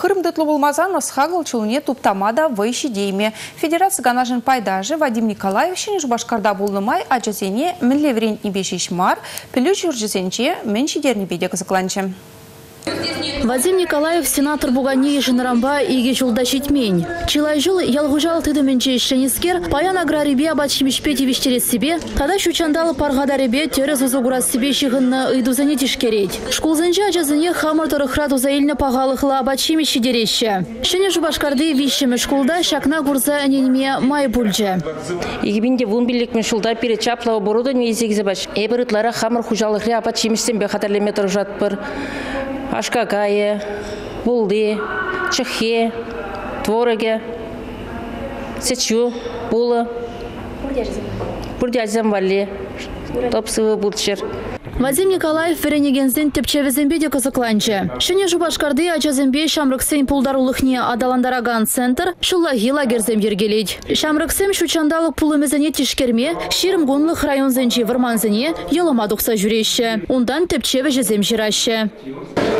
Хырымдытлы болмазан ысхагыл чулыне туптамада вайши дейме. Федерация ганажын пайдажы Вадим Николаев шені жубашкарда болнымай ачасене мінлеврен ибешиш мар, пілі жүржізенче мен шидерні беде қызықланчы. Вадим Николаев сенатор бугани жынырамба иге жылда шитмень. Чилай жыл ялгужал тыдымынче шенискер паян аграрибе абачимишпети виштерет себе, тада шучандалы паргадаребе терез узугурас себе шихынны ыйдузане тишкерет. Шкулзанче ажазыне хамыр тұрықрат узаилны пағалықла абачимиші дереші. Шене жубашкарды вишшімі шкулда шакна гурза әненме май пульче. Игибинде вун биликмен шулдар перед чапла оборудование изегізе баш. Эбірітлары хамыр хужалықлы абачимишсен бе хатарлеме тұржат бір. Ашкагае, булды, чехе, твороге, сечу, булы. Бурдязем вали. Топсывы булчер. Вадим Николаев веренегензен тепчевезембе кызыкланчы. Шыне жубашкарды ачазембе шамрыксен пулдарулыхне адаландараган центр шуллаги лагерзем ергелет. Шамрыксем шучандалық пулымезене тишкерме ширм гунлых районзенче вырманзене еламадукса жүрещі. Ундан тепчеве жезем жираще.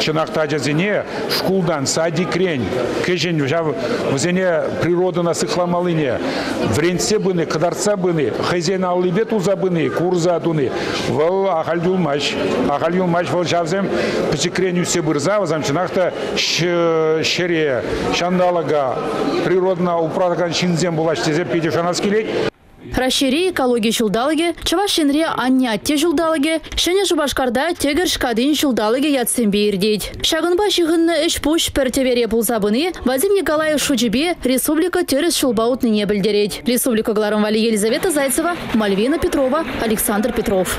Чынақта жазене шкулдан садик рень, кежен жав взене природа насыхламалыне, вренсе быны, кадарца быны, хозяин аллыбет уза быны, курза дуны, вал ахаль юлмаш, ахаль юлмаш вал жавзем пчекреню все бырза, вазам чынақта шере, шандалага, природна упрадаган шинзем булаш тезе педе шанаскелей, Рашири экология жулдалыге, Чавашинре анне атте жулдалыге, Шене Жубашкарда тегір шкадын жулдалыге ятсенбе ирдейд. Шагынба шығынны үш пуш пәртевере бұлзабыны Вадим Николаев Шуджибе Республика теріс шулбаутны не білдерейд. Республика Гларымвали Елизавета Зайцева, Мальвина Петрова, Александр Петров.